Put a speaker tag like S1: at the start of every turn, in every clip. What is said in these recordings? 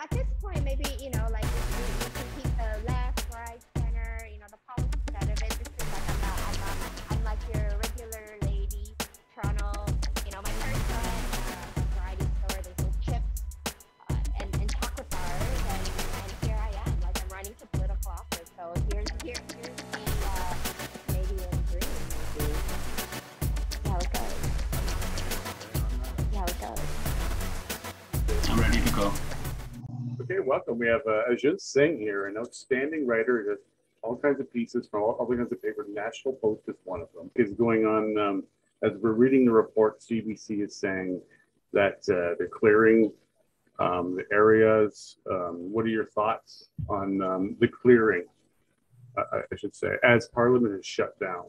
S1: at this point, maybe you know, like we, we can keep the left, right, center, you know, the policy side of it. Is like I'm not, I'm not, I'm like your regular lady, Toronto. You know, my parents run uh, a variety store. They sell chips uh, and, and chocolate bars, and, and here I am, like I'm running for political office. So here's here, here's the uh, Canadian dream. Maybe. How it goes. How it goes.
S2: I'm ready to go.
S3: Okay, welcome. We have uh, Arjun Singh here, an outstanding writer. He all kinds of pieces from all, all kinds of papers. National Post is one of them. Is going on um, as we're reading the report. CBC is saying that uh, they're clearing um, the areas. Um, what are your thoughts on um, the clearing? I should say, as Parliament is shut down.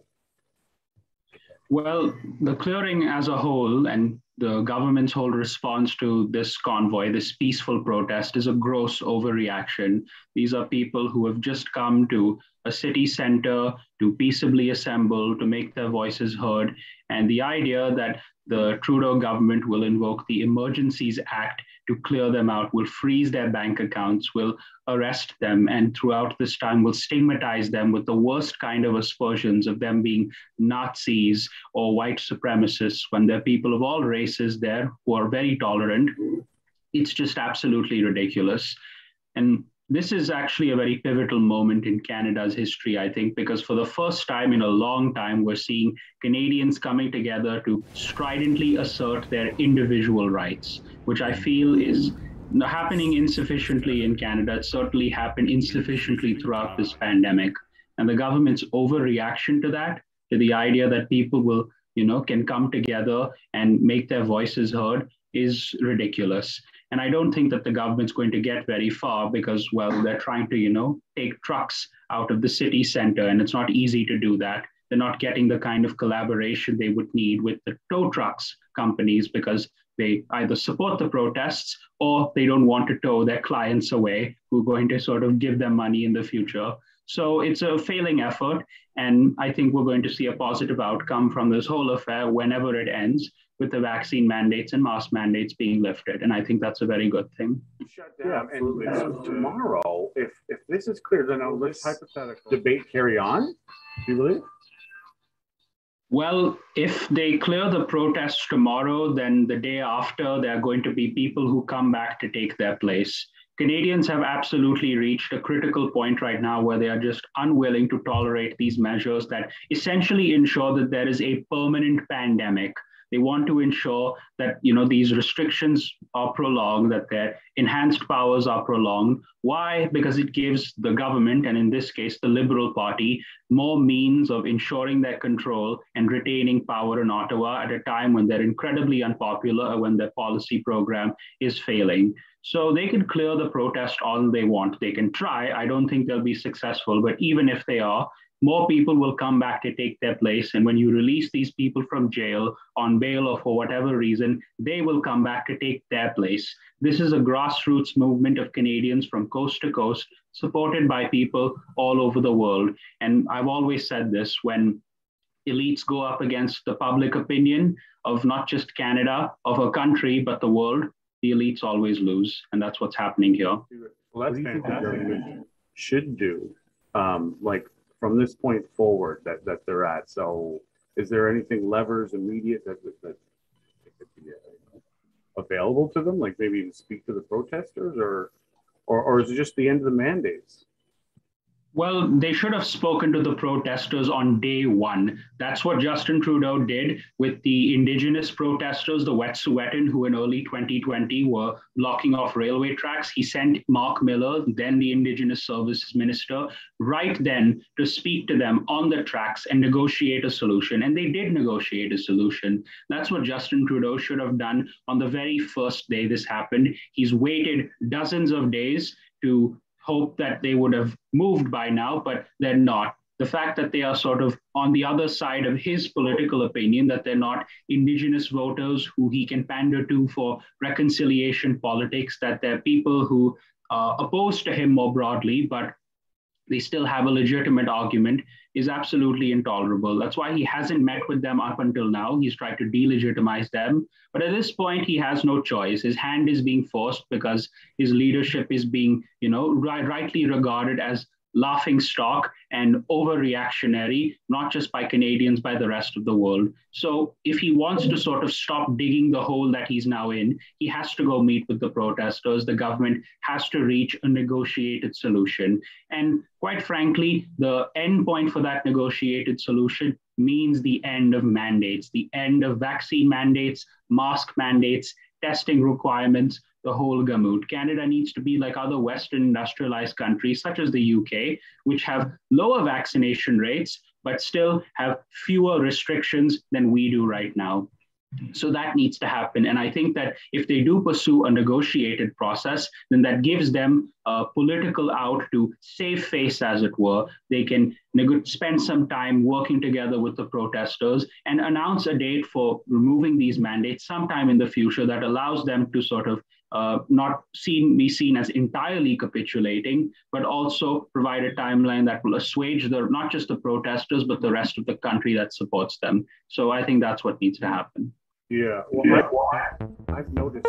S2: Well, the clearing as a whole and the government's whole response to this convoy, this peaceful protest, is a gross overreaction. These are people who have just come to a city center to peaceably assemble, to make their voices heard. And the idea that the Trudeau government will invoke the Emergencies Act to clear them out, will freeze their bank accounts, will arrest them, and throughout this time will stigmatize them with the worst kind of aspersions of them being Nazis or white supremacists when there are people of all races there who are very tolerant. It's just absolutely ridiculous. And this is actually a very pivotal moment in Canada's history, I think, because for the first time in a long time, we're seeing Canadians coming together to stridently assert their individual rights, which I feel is happening insufficiently in Canada. It certainly happened insufficiently throughout this pandemic. And the government's overreaction to that, to the idea that people will, you know, can come together and make their voices heard is ridiculous. And I don't think that the government's going to get very far because, well, they're trying to, you know, take trucks out of the city center, and it's not easy to do that. They're not getting the kind of collaboration they would need with the tow trucks companies because they either support the protests or they don't want to tow their clients away who are going to sort of give them money in the future. So it's a failing effort. And I think we're going to see a positive outcome from this whole affair whenever it ends with the vaccine mandates and mask mandates being lifted. And I think that's a very good thing.
S3: Shut down. Uh, yeah, and, and so tomorrow, if if this is clear, then I'll let hypothetical debate carry on. Do you believe?
S2: Well, if they clear the protests tomorrow, then the day after, there are going to be people who come back to take their place. Canadians have absolutely reached a critical point right now where they are just unwilling to tolerate these measures that essentially ensure that there is a permanent pandemic they want to ensure that you know these restrictions are prolonged, that their enhanced powers are prolonged. Why? Because it gives the government, and in this case, the Liberal Party, more means of ensuring their control and retaining power in Ottawa at a time when they're incredibly unpopular, when their policy program is failing. So they can clear the protest all they want. They can try. I don't think they'll be successful, but even if they are, more people will come back to take their place. And when you release these people from jail on bail or for whatever reason, they will come back to take their place. This is a grassroots movement of Canadians from coast to coast, supported by people all over the world. And I've always said this when elites go up against the public opinion of not just Canada, of a country, but the world, the elites always lose. And that's what's happening here.
S3: Well, that's fantastic. Should do. Um, like from this point forward that, that they're at. So is there anything levers immediate that, that, that uh, available to them? Like maybe even speak to the protesters or, or, or is it just the end of the mandates?
S2: Well, they should have spoken to the protesters on day one. That's what Justin Trudeau did with the indigenous protesters, the Wet'suwet'en, who in early 2020 were blocking off railway tracks. He sent Mark Miller, then the Indigenous Services Minister, right then to speak to them on the tracks and negotiate a solution. And they did negotiate a solution. That's what Justin Trudeau should have done on the very first day this happened. He's waited dozens of days to hope that they would have moved by now, but they're not. The fact that they are sort of on the other side of his political opinion, that they're not indigenous voters who he can pander to for reconciliation politics, that they're people who are opposed to him more broadly, but they still have a legitimate argument is absolutely intolerable. That's why he hasn't met with them up until now. He's tried to delegitimize them. But at this point, he has no choice. His hand is being forced because his leadership is being, you know, right, rightly regarded as laughing stock and overreactionary, not just by Canadians, by the rest of the world. So if he wants to sort of stop digging the hole that he's now in, he has to go meet with the protesters. The government has to reach a negotiated solution. And quite frankly, the end point for that negotiated solution means the end of mandates, the end of vaccine mandates, mask mandates, testing requirements, the whole gamut. Canada needs to be like other Western industrialized countries, such as the UK, which have lower vaccination rates, but still have fewer restrictions than we do right now. So that needs to happen. And I think that if they do pursue a negotiated process, then that gives them a political out to save face, as it were. They can neg- spend some time working together with the protesters and announce a date for removing these mandates sometime in the future that allows them to sort of uh, not seen be seen as entirely capitulating, but also provide a timeline that will assuage the not just the protesters but the rest of the country that supports them. So I think that's what needs to happen.
S3: Yeah, well, yeah. I, I've noticed.